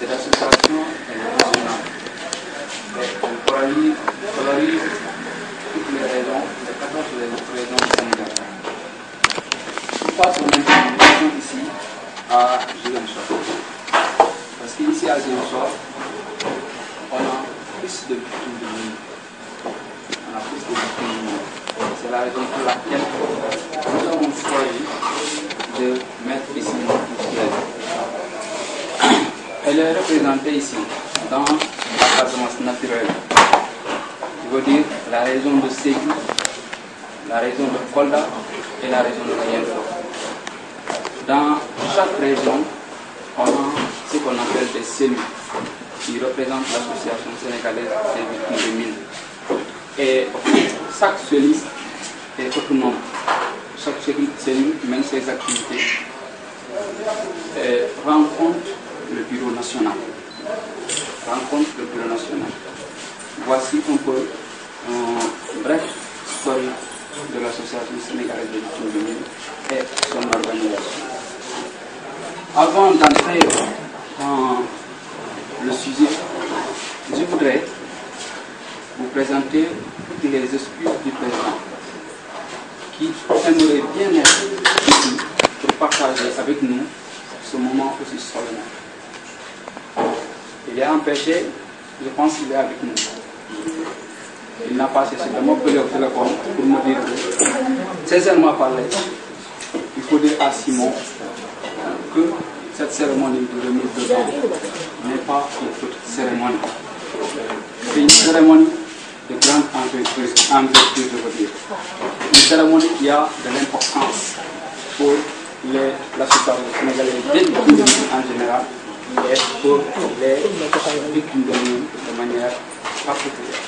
Cette association est régionale. Et elle polarise, polarise toutes les régions, les 14 régions du Sénégal. Je passe ici à. Parce qu'ici à Ziguinchor, on a plus de victimes de. On a plus de victimes de. C'est la raison pour laquelle nous avons choisi de mettre ici notre siège. Elle est représentée ici dans la Casamance naturelle. Je veux dire la région de Sédou, la région de Kolda et la région de Mayento. Dans chaque région, on a ce qu'on appelle des cellules qui représentent l'association sénégalaise des victimes de mines. Et chaque cellule est autonome. Chaque cellule mène ses activités et rencontre le bureau national. Rencontre le bureau national. Voici un peu un bref historique de l'association sénégalaise de mines et son organisation. Avant d'entrer dans le sujet, je voudrais vous présenter les excuses du président qui aimerait bien être ici pour partager avec nous ce moment aussi solennel. Il est empêché, je pense qu'il est avec nous. Il n'a pas cessé de m'appeler au téléphone pour me dire que, sincèrement parlé, il faut dire à Simon que cette cérémonie de remise de dons n'est pas une petite cérémonie. C'est une cérémonie de grande envergure, je veux dire. Une cérémonie qui a de l'importance pour sénégalaise victimes de mine en général et pour les victimes de manière particulière.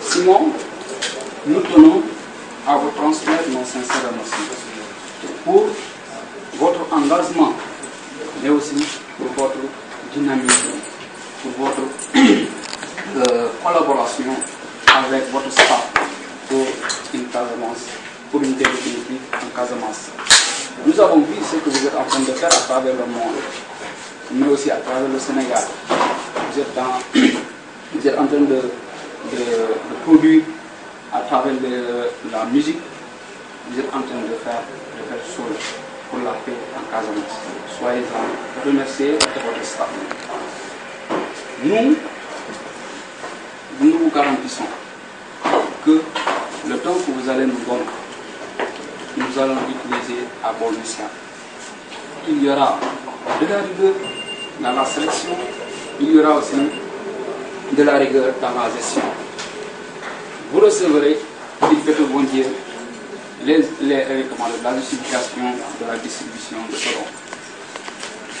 Simon, nous tenons à vous transmettre nos sincères remerciements pour votre engagement, mais aussi pour votre dynamisme, pour votre euh, collaboration avec votre staff pour une Casamance, pour une définitive en Casamance. Nous avons vu ce que vous êtes en train de faire à travers le monde, mais aussi à travers le Sénégal. Vous êtes, en train de, produire à travers la musique, vous êtes en train de faire, de faire pour la paix en Casamance. Soyez-en remerciés de votre staff. Nous, nous vous garantissons que le temps que vous allez nous donner, nous allons l'utiliser à bon escient. Il y aura de la rigueur dans la sélection, il y aura aussi de la rigueur dans la gestion. Vous recevrez, il fait au bon Dieu, les, les, la justification de la distribution de ce.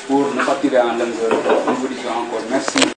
Pour ne pas tirer en longueur, nous vous disons encore merci.